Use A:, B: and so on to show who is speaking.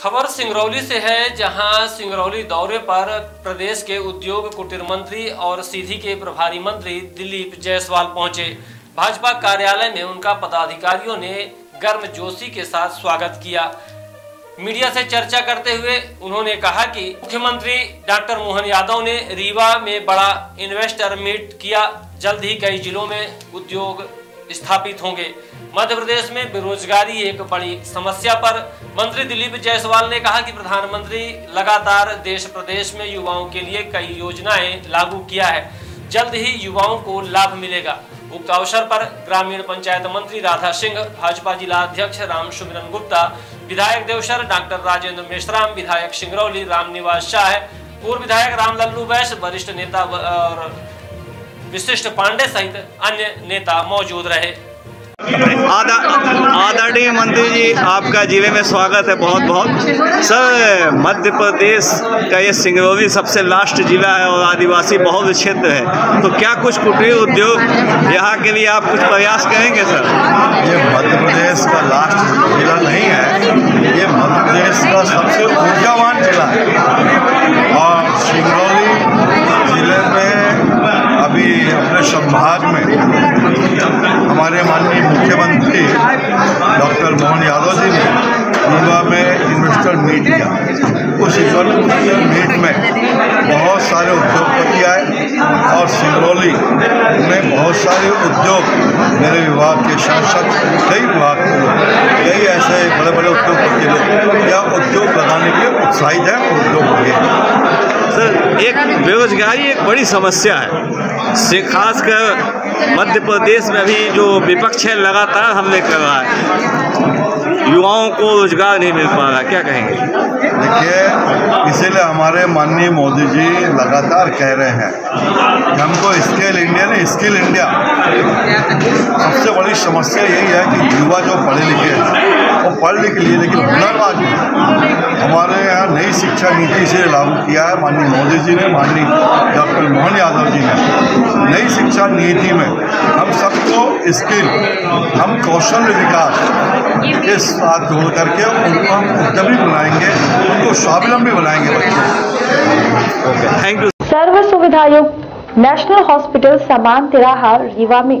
A: खबर सिंगरौली से है, जहाँ सिंगरौली दौरे पर प्रदेश के उद्योग कुटीर मंत्री और सीधी के प्रभारी मंत्री दिलीप जायसवाल पहुँचे। भाजपा कार्यालय में उनका पदाधिकारियों ने गर्म जोशी के साथ स्वागत किया। मीडिया से चर्चा करते हुए उन्होंने कहा कि मुख्यमंत्री डॉक्टर मोहन यादव ने रीवा में बड़ा इन्वेस्टर मीट किया। जल्द ही कई जिलों में उद्योग स्थापित होंगे। मध्य प्रदेश में बेरोजगारी एक बड़ी समस्या पर मंत्री दिलीप जायसवाल ने कहा कि प्रधानमंत्री लगातार देश प्रदेश में युवाओं के लिए कई योजनाएँ लागू किया है। जल्द ही युवाओं को लाभ मिलेगा। उक्त अवसर पर ग्रामीण पंचायत मंत्री राधा सिंह, भाजपा जिला अध्यक्ष राम सुमिरन गुप्ता, विधायक देवसर, डॉक्टर राजेंद्र मेश्राम, विधायक सिंगरौली रामनिवास शाह, पूर्व विधायक राम लल्लू वैश्य वरिष्ठ नेता और विशिष्ट पांडे सहित अन्य नेता मौजूद रहे।
B: आदा आदरणीय मंत्री जी आपका ज़िले में स्वागत है बहुत बहुत सर मध्य प्रदेश का ये सिंगरौली सबसे लास्ट जिला है और आदिवासी बहुत क्षेत्र है। तो क्या कुछ कुटीर उद्योग यहाँ के लिए आप कुछ प्रयास करेंगे सर?
C: ये मध्य प्रदेश का लास्ट जिला नहीं है। ये मध्य प्रदेश का सबसे हमारे माननीय मुख्यमंत्री डॉक्टर मोहन यादव जी ने रीवा में इन्वेस्टर मीट किया। उस इन्वेस्टर मीट में बहुत सारे उद्योगपति आए और सिंगरौली में बहुत सारे उद्योग मेरे विभाग के सांसद कई विभाग के लोग, कई ऐसे बड़े बड़े उद्योगपति लोग या उद्योग लगाने के लिए उत्साहित है? उद्योग लगे
B: सर, एक बेरोजगारी एक बड़ी समस्या है। से खासकर मध्य प्रदेश में अभी जो विपक्ष है, लगातार हमले कर रहा है। युवाओं को रोज़गार नहीं मिल पा रहा, क्या कहेंगे?
C: देखिए, इसीलिए हमारे माननीय मोदी जी लगातार कह रहे हैं कि हमको स्किल इंडिया ने स्किल इंडिया। सबसे बड़ी समस्या यही है कि युवा जो पढ़े लिखे हैं पढ़ लिख लिए लेकिन हुनरबाज नहीं हमारे यहाँ नई शिक्षा नीति से लागू किया है माननीय मोदी जी ने माननीय डॉक्टर मोहन यादव जी ने। नई शिक्षा नीति में हम सबको स्किल हम कौशल विकास के साथ हो करके उनको हम उद्यमी बनाएँगे उनको स्वावलंबी बनाएँगे बच्चों।
B: थैंक यू
D: सर्व सुविधा युक्त नेशनल हॉस्पिटल समान तिराहा रीवा में।